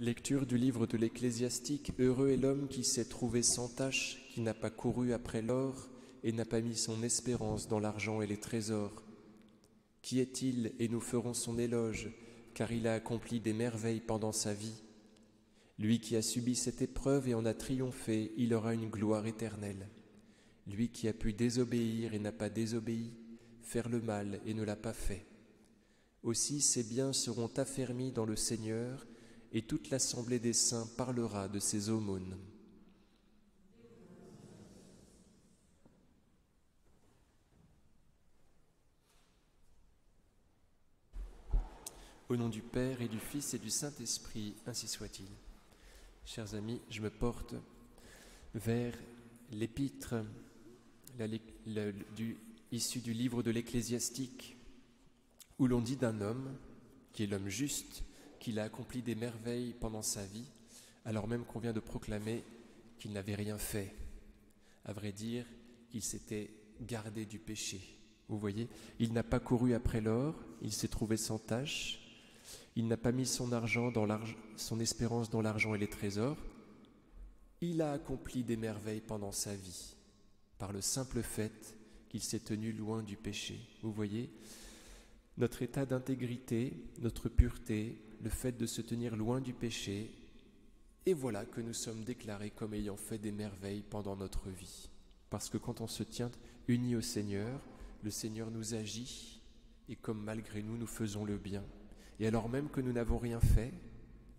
Lecture du livre de l'Ecclésiastique. Heureux est l'homme qui s'est trouvé sans tâche, qui n'a pas couru après l'or et n'a pas mis son espérance dans l'argent et les trésors. Qui est-il et nous ferons son éloge, car il a accompli des merveilles pendant sa vie. Lui qui a subi cette épreuve et en a triomphé, il aura une gloire éternelle. Lui qui a pu désobéir et n'a pas désobéi, faire le mal et ne l'a pas fait. Aussi ses biens seront affermis dans le Seigneur, et toute l'assemblée des saints parlera de ses aumônes. Au nom du Père et du Fils et du Saint-Esprit, ainsi soit-il. Chers amis, je me porte vers l'épître issu du livre de l'Ecclésiastique, où l'on dit d'un homme, qui est l'homme juste, qu'il a accompli des merveilles pendant sa vie, alors même qu'on vient de proclamer qu'il n'avait rien fait. À vrai dire, qu'il s'était gardé du péché. Vous voyez, il n'a pas couru après l'or, il s'est trouvé sans tâche, il n'a pas mis son argent dans son espérance dans l'argent et les trésors. Il a accompli des merveilles pendant sa vie, par le simple fait qu'il s'est tenu loin du péché. Vous voyez, notre état d'intégrité, notre pureté, le fait de se tenir loin du péché, et voilà que nous sommes déclarés comme ayant fait des merveilles pendant notre vie. Parce que quand on se tient unis au Seigneur, le Seigneur nous agit, et comme malgré nous, nous faisons le bien. Et alors même que nous n'avons rien fait,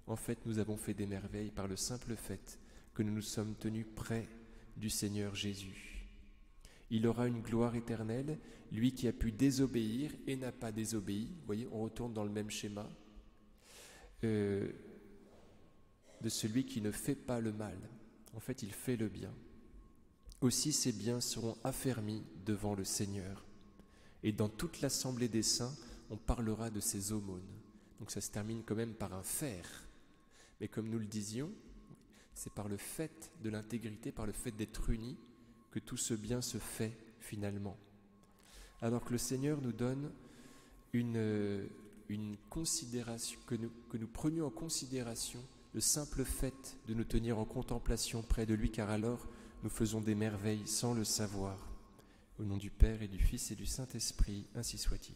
en fait, nous avons fait des merveilles par le simple fait que nous nous sommes tenus près du Seigneur Jésus. Il aura une gloire éternelle, lui qui a pu désobéir et n'a pas désobéi. Vous voyez, on retourne dans le même schéma. Euh, de celui qui ne fait pas le mal. En fait, il fait le bien. Aussi ses biens seront affermis devant le Seigneur. Et dans toute l'assemblée des saints, on parlera de ses aumônes. Donc ça se termine quand même par un faire. Mais comme nous le disions, c'est par le fait de l'intégrité, par le fait d'être unis, que tout ce bien se fait finalement. Alors que le Seigneur nous donne une, une considération, que nous, que nous prenions en considération le simple fait de nous tenir en contemplation près de lui, car alors nous faisons des merveilles sans le savoir. Au nom du Père et du Fils et du Saint-Esprit, ainsi soit-il.